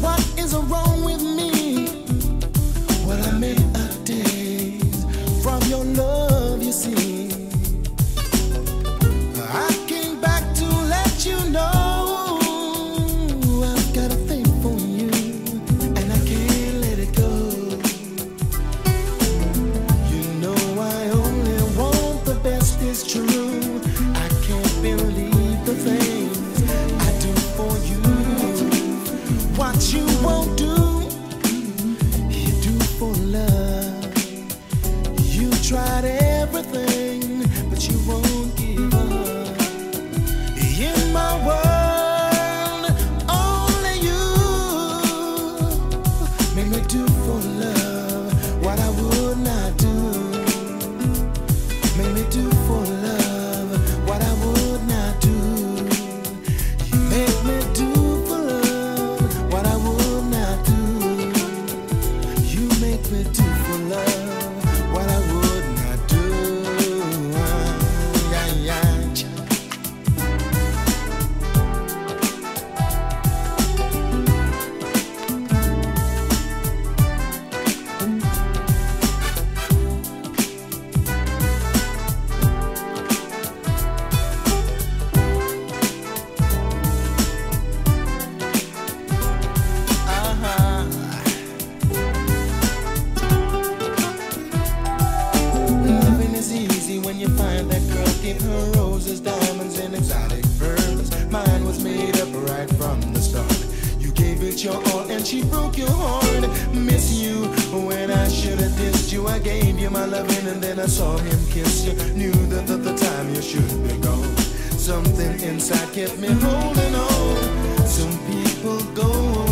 what is you won't do your all and she broke your heart. Miss you when I should have dissed you. I gave you my loving and then I saw him kiss you. Knew that at the time you should be gone. Something inside kept me holding on. Some people go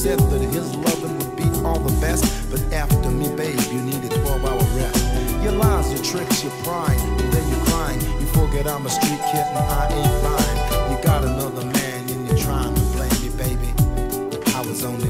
said that his loving would be all the best. But after me, babe, you need a 12 hour rest. Your lies, your tricks, your pride, and then you're crying. You forget I'm a street kid and I ain't blind. You got another man and you're trying to blame me, baby. I was only